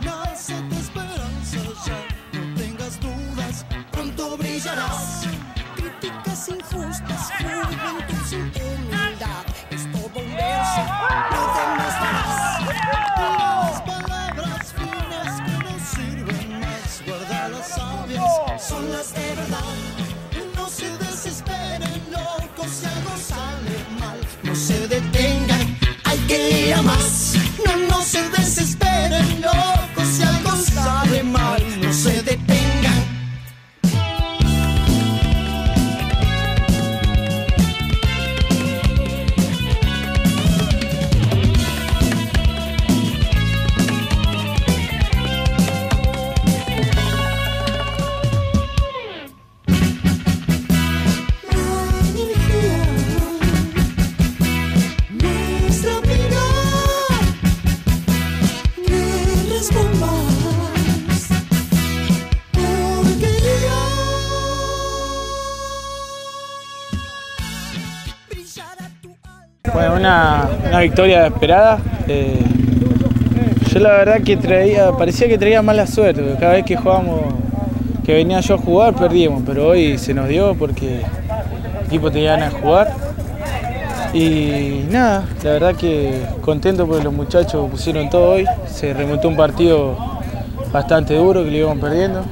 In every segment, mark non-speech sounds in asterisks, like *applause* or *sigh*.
nace tu esperanza ya no tengas dudas pronto brillarás. Críticas injustas cubren su impunidad esto bombea no temas más. Las palabras finas que no sirven más guarda las sabias son las verdades no se desesperen locos si algo sale mal. No se detengan hay que llamar no no se Bueno, una, victoria esperada. Eh, yo la verdad que traía, parecía que traía mala suerte, cada vez que jugábamos, que venía yo a jugar, perdíamos, pero hoy se nos dio porque el equipo tenía ganas de jugar. Y nada, la verdad que contento porque los muchachos pusieron todo hoy, se remontó un partido bastante duro que le íbamos perdiendo.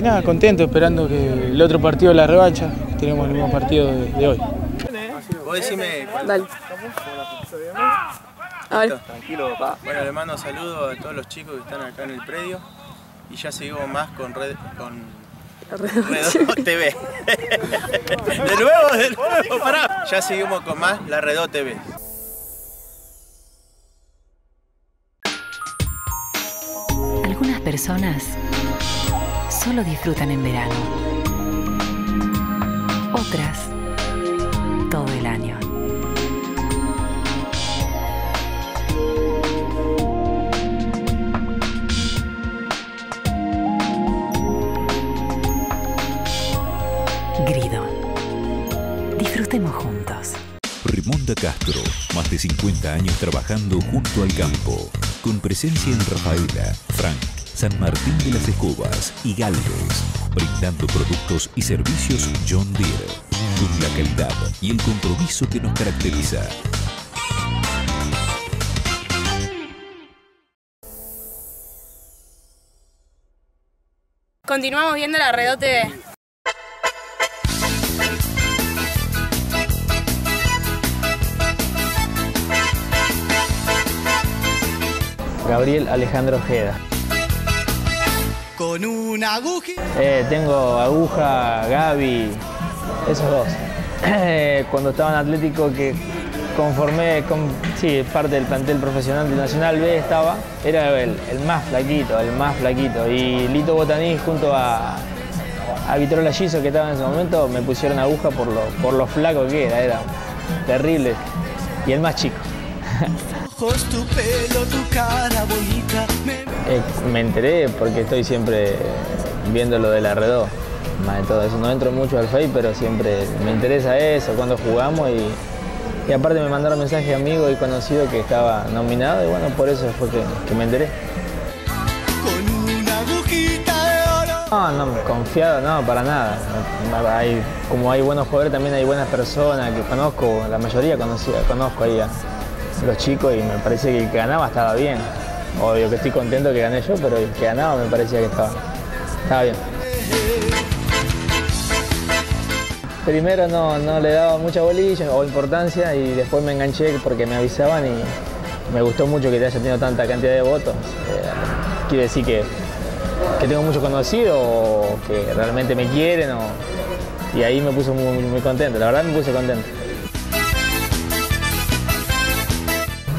Y nada, contento esperando que el otro partido la revancha, tenemos el mismo partido de hoy. Vos decime cuál- Dale. A ver. Tranquilo, papá. Bueno, le mando saludos a todos los chicos que están acá en el predio. Y ya seguimos más con Red, con Redó TV. *laughs* de nuevo, de nuevo, pará. Ya seguimos con más la Redó TV. Algunas personas solo disfrutan en verano. Otras todo el año. Grido. Disfrutemos juntos. Rimonda Castro, más de 50 años trabajando junto al campo, con presencia en Rafaela, Frank, San Martín de las Escobas y Galvez, brindando productos y servicios John Deere, con la calidad y el compromiso que nos caracteriza. Continuamos viendo la Redó TV. Gabriel Alejandro Ojeda. Con una agujita. Eh, tengo Aguja, Gaby, esos dos. *clears throat* Cuando estaba en Atlético que conformé, con, sí, parte del plantel profesional del Nacional B estaba, era el, el más flaquito, el más flaquito. Y Lito Botaní junto a, a Lagizo que estaba en ese momento me pusieron aguja por lo, por lo flaco que era, era terrible. Y el más chico. Tu pelo, tu cara bonita. Me Eh, me enteré porque estoy siempre viendo lo de la Redó, más de todo eso. No entro mucho al Face, pero siempre me interesa eso, cuando jugamos y, y aparte me mandaron mensajes de amigos y conocidos que estaba nominado y bueno, por eso fue que, que me enteré. No, no, confiado, no, para nada. Hay, como hay buenos jugadores, también hay buenas personas que conozco, la mayoría conocía, conozco ahí a los chicos y me parece que el que ganaba estaba bien. Obvio que estoy contento que gané yo, pero el que ganaba me parecía que estaba, estaba bien. Primero no, no le daba mucha bolilla o importancia y después me enganché porque me avisaban y me gustó mucho que te haya tenido tanta cantidad de votos. Eh, quiere decir que, que tengo mucho conocido o que realmente me quieren o- y ahí me puse muy, muy contento, la verdad me puse contento.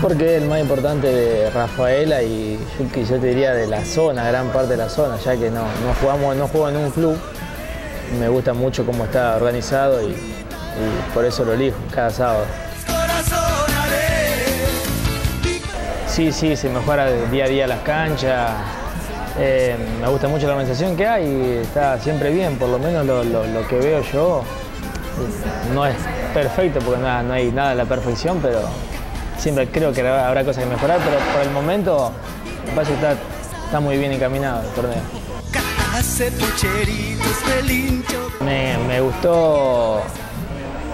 Porque es el más importante de Rafaela y yo, yo te diría de la zona, gran parte de la zona, ya que no, no jugamos, no juego en un club. Me gusta mucho cómo está organizado y, por eso lo elijo cada sábado. Sí, sí, se mejora día a día las canchas. Eh, me gusta mucho la organización que hay y está siempre bien, por lo menos lo, que veo yo. No es perfecto porque no, no hay nada de la perfección, pero siempre creo que habrá habrá cosas que mejorar, pero por el momento me parece que está, está muy bien encaminado el torneo. Me, gustó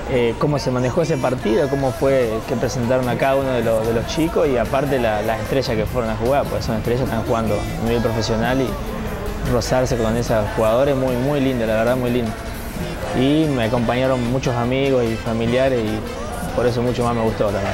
eh, cómo se manejó ese partido, cómo fue que presentaron a cada uno de, los- de los chicos y aparte la- las estrellas que fueron a jugar, porque son estrellas que están jugando a nivel profesional y rozarse con esos jugadores muy, muy lindo, la verdad muy lindo. Y me acompañaron muchos amigos y familiares y por eso mucho más me gustó también.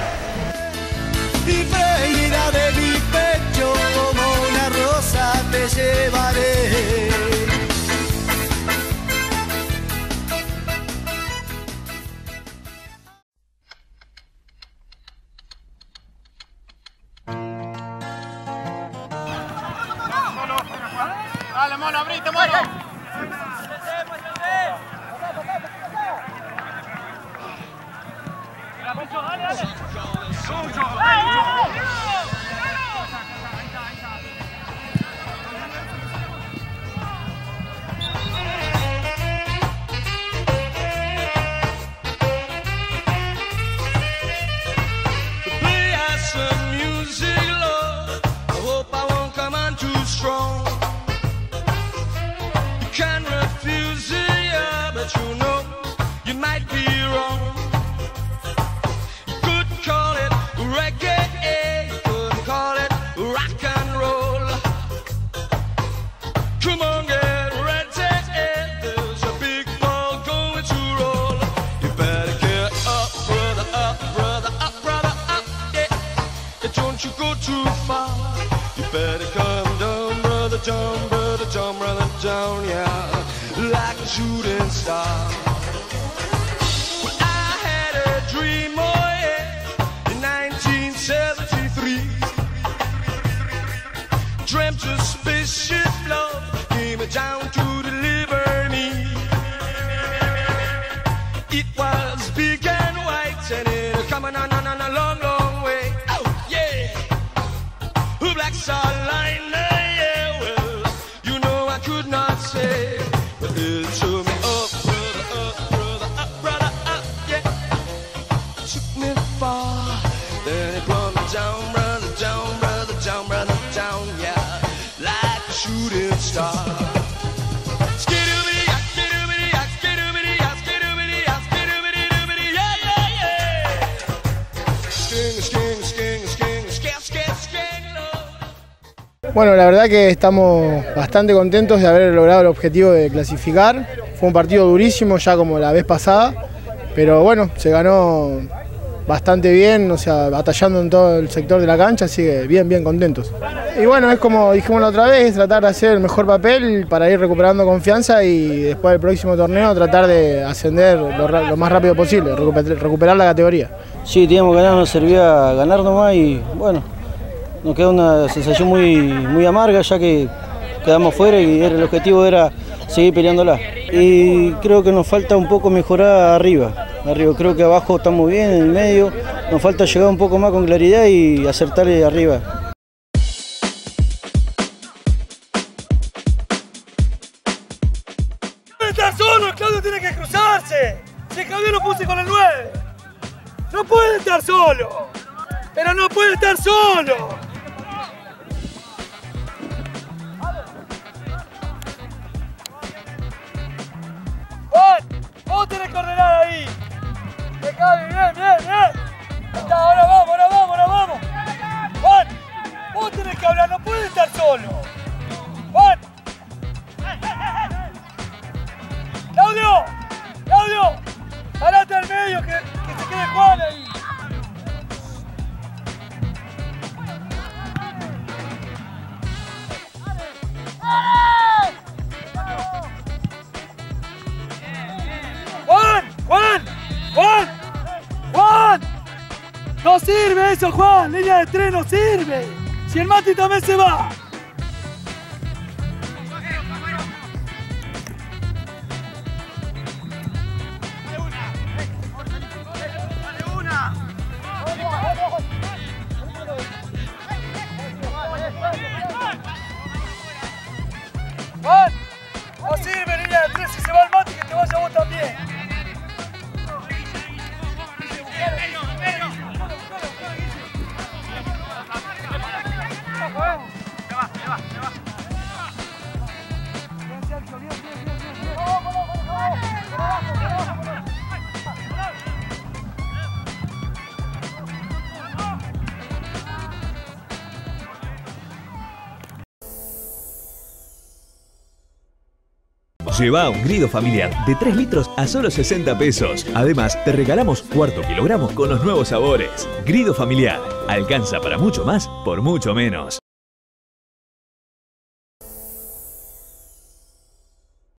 Down, yeah. Like a shooting star. I had a dream, oh yeah, in 1973 dreamt a spaceship love came down to Bueno, la verdad que estamos bastante contentos de haber logrado el objetivo de clasificar. Fue un partido durísimo ya como la vez pasada, pero bueno, se ganó bastante bien, o sea, batallando en todo el sector de la cancha, así que bien, bien contentos. Y bueno, es como dijimos la otra vez, tratar de hacer el mejor papel para ir recuperando confianza y después del próximo torneo tratar de ascender lo, más rápido posible, recuper- recuperar la categoría. Sí, teníamos que ganar, nos servía ganar nomás y bueno, nos queda una sensación muy, muy amarga ya que quedamos fuera y el objetivo era seguir peleándola. Y creo que nos falta un poco mejorar arriba. Arriba, creo que abajo estamos bien, en el medio, nos falta llegar un poco más con claridad y acertarle arriba. ¡Parate al medio que, se quede Juan ahí! ¡Juan! ¡Juan! ¡Juan! ¡Juan! ¡No sirve eso, Juan! ¡Línea de tres no sirve! ¡Si el Mati también se va! Lleva un grido familiar de 3 litros a solo 60 pesos. Además, te regalamos cuarto kilogramo con los nuevos sabores. Grido familiar. Alcanza para mucho más por mucho menos.